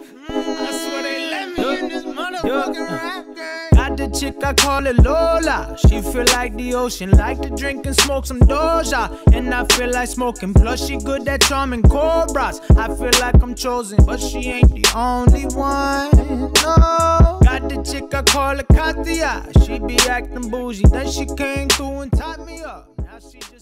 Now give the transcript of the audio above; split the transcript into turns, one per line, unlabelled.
I. Got the chick, I call it Lola. She feel like the ocean, like to drink and smoke some Doja. And I feel like smoking, plus she good at charming cobras. I feel like I'm chosen, but she ain't the only one. No. Got the chick, I call it Katia. She be acting bougie, then she came through and tied me up. Now she just